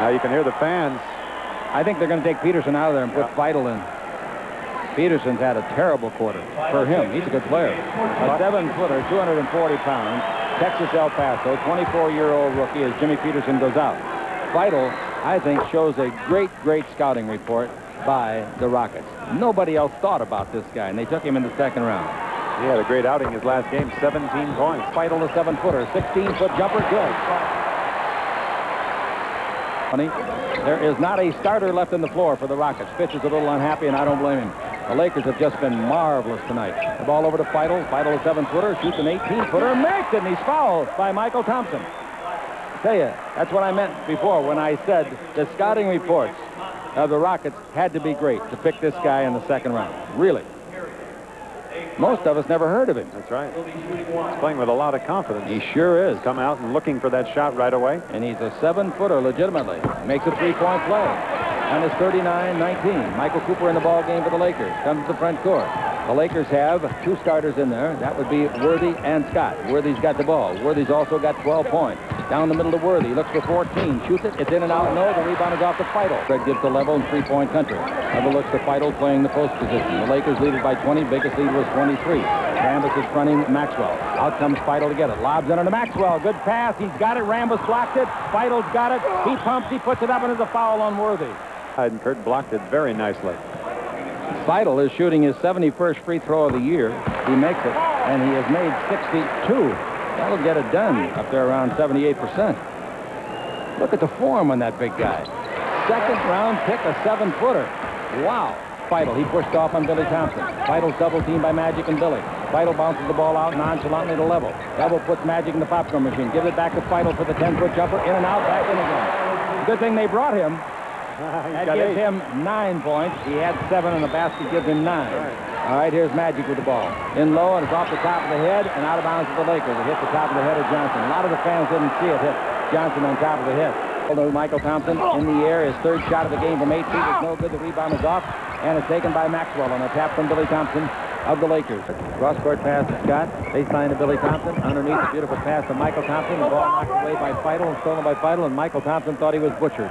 Now you can hear the fans. I think they're going to take Petersen out of there and put Feitl in. Petersen's had a terrible quarter for him. He's a good player. A seven-footer, 240 pounds, Texas El Paso, 24-year-old rookie as Jimmy Petersen goes out. Feitl, I think, shows a great, great scouting report by the Rockets. Nobody else thought about this guy, and they took him in the second round. He had a great outing his last game, 17 points. Feitl, the seven-footer, 16-foot jumper, good. Funny, there is not a starter left in the floor for the Rockets. Fitch is a little unhappy, and I don't blame him. The Lakers have just been marvelous tonight. The ball over to Feitl. Feitl, a seven-footer, shoots an 18-footer, makes it, and he's fouled by Mychal Thompson. I tell you, that's what I meant before when I said the scouting reports of the Rockets had to be great to pick this guy in the second round. Really. Most of us never heard of him. That's right. He's playing with a lot of confidence. He sure is. Come out and looking for that shot right away. And he's a seven-footer legitimately. Makes a three-point play and it's 39-19. Michael Cooper in the ball game for the Lakers. Comes to the front court. The Lakers have two starters in there. That would be Worthy and Scott. Worthy's got the ball. Worthy's also got 12 points. Down the middle to Worthy. Looks for 14. Shoots it. It's in and out. No. The rebound is off the Feitl. Fred gives the Leavell in three-point country. Leavell looks to Feitl playing the post position. The Lakers lead it by 20. Biggest lead was 23. Rambis is fronting Maxwell. Out comes Feitl to get it. Lobs under to Maxwell. Good pass. He's got it. Rambis blocked it. Feitl's got it. He pumps. He puts it up, and it's a foul on Worthy. And Kurt blocked it very nicely. Feitl is shooting his 71st free throw of the year. He makes it, and he has made 62. That'll get it done up there around 78%. Look at the form on that big guy. Second round pick, a seven-footer. Wow. Feitl, he pushed off on Billy Thompson. Feitl's double team by Magic and Billy. Feitl bounces the ball out nonchalantly to Leavell. Leavell puts Magic in the popcorn machine. Gives it back to Feitl for the 10-foot jumper. In and out, back in again. Good thing they brought him that gives eight. him nine points. He had seven, and the basket gives him nine. All right, here's Magic with the ball. In low, and it's off the top of the head and out of bounds for the Lakers. It hit the top of the head of Johnson. A lot of the fans didn't see it hit Johnson on top of the head. Although Mychal Thompson in the air, his third shot of the game from eight feet is no good. The rebound is off, and it's taken by Maxwell on a tap from Billy Thompson of the Lakers. Cross-court pass to Scott. Baseline to Billy Thompson. Underneath a beautiful pass to Mychal Thompson. The ball knocked away by Feitl and stolen by Feitl, and Mychal Thompson thought he was butchered.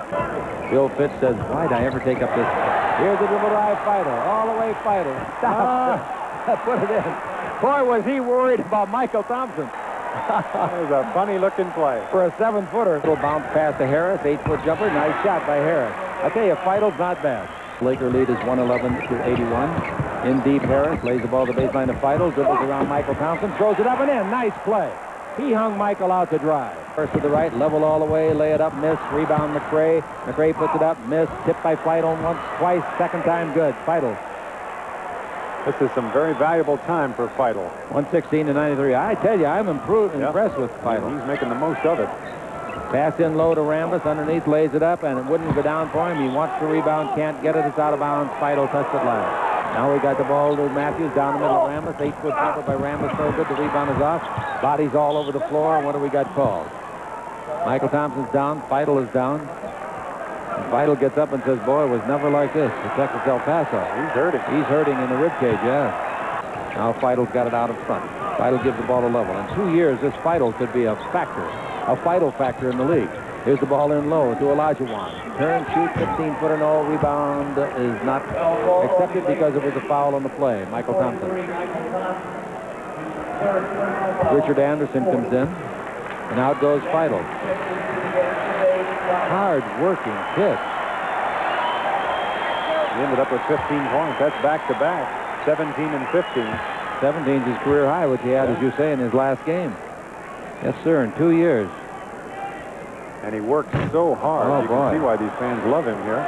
Bill Fitch says, why'd I ever take up this? Here's the dribble drive Feitl. All the way Feitl. Stop. Uh, put it in. Boy, was he worried about Mychal Thompson. it was a funny-looking play. For a seven-footer. Little bounce pass to Harris. Eight-foot jumper. Nice shot by Harris. I tell you, Feitl's not bad. Laker lead is 111 to 81. In deep, Harris lays the ball to baseline of Feitl, dribbles around Mychal Thompson, throws it up and in. Nice play. He hung Mychal out to dry. First to the right, Leavell all the way, lay it up, miss, rebound McCray. McCray puts it up, miss, tipped by Feitl once, twice, second time good. Feitl. This is some very valuable time for Feitl. 116 to 93. I tell you, I'm improved, yep. impressed with Feitl. He's making the most of it. Pass in low to Rambis. Underneath lays it up, and it wouldn't go down for him. He wants the rebound, can't get it. It's out of bounds. Feitl touched it last. Now we got the ball to Matthews down the middle of Rambis. Eight-foot jumper by Rambis. No good. The rebound is off. Bodies all over the floor. What do we got called? Mychal Thompson's down. Feitl is down. And Feitl gets up and says, boy, it was never like this for Texas El Paso. He's hurting. He's hurting in the rib cage, yeah. Now Feitl's got it out in front. Feitl gives the ball a Leavell. In two years, this Feitl could be a factor a vital factor in the league. Here's the ball in low to Elijah Olajuwon. Turn, shoot, 15-footer, no rebound is not accepted because it was a foul on the play. Mychal Thompson. Richard Anderson comes in, and out goes Feitl. Hard-working pitch. He ended up with 15 points. That's back-to-back, 17 and 15. 17 is his career high, which he had, as you say, in his last game. Yes, sir, in two years. And he works so hard. Oh, you boy. can see why these fans love him here.